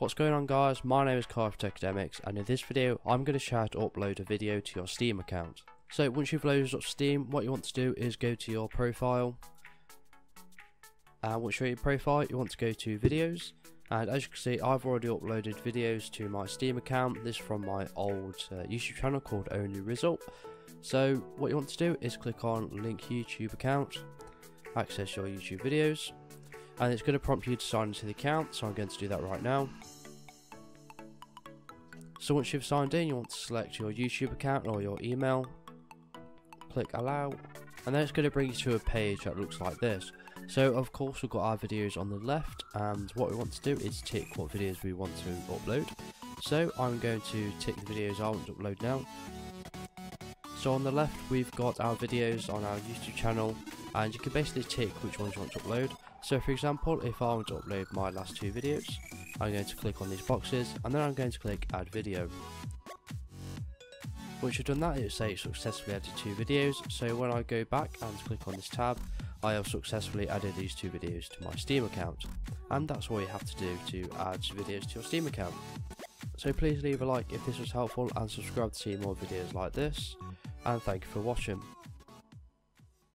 What's going on guys, my name is Carpet Academics and in this video I'm going to show how to upload a video to your Steam account. So once you've loaded up Steam, what you want to do is go to your profile. And once you're in your profile, you want to go to videos. And as you can see, I've already uploaded videos to my Steam account. This from my old uh, YouTube channel called Only Result. So what you want to do is click on link YouTube account, access your YouTube videos, and it's going to prompt you to sign into the account. So I'm going to do that right now. So once you've signed in, you want to select your YouTube account or your email, click allow, and then it's going to bring you to a page that looks like this. So of course we've got our videos on the left, and what we want to do is tick what videos we want to upload. So I'm going to tick the videos I want to upload now. So on the left we've got our videos on our YouTube channel, and you can basically tick which ones you want to upload. So for example, if I want to upload my last two videos, I'm going to click on these boxes and then I'm going to click add video. Once you've done that, it will say successfully added two videos, so when I go back and click on this tab, I have successfully added these two videos to my Steam account. And that's all you have to do to add videos to your Steam account. So please leave a like if this was helpful and subscribe to see more videos like this, and thank you for watching.